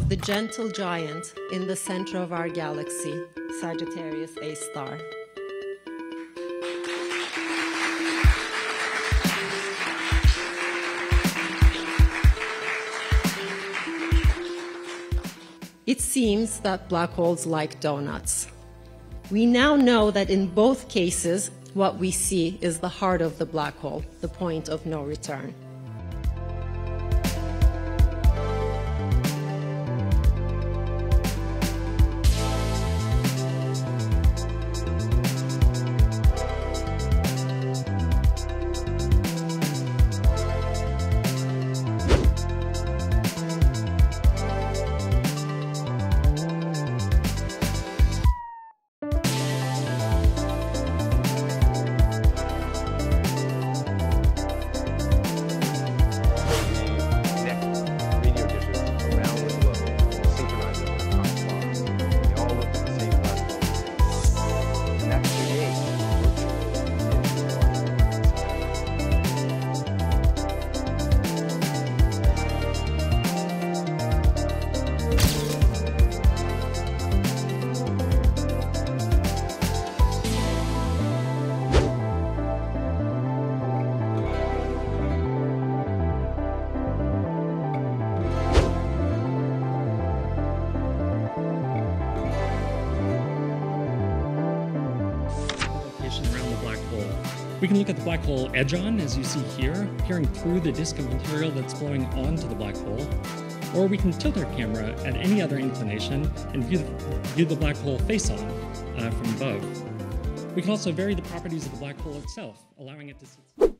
the gentle giant in the center of our galaxy, Sagittarius A star. It seems that black holes like donuts. We now know that in both cases, what we see is the heart of the black hole, the point of no return. We can look at the black hole edge-on, as you see here, peering through the disk of material that's flowing onto the black hole. Or we can tilt our camera at any other inclination and view the, view the black hole face-on uh, from above. We can also vary the properties of the black hole itself, allowing it to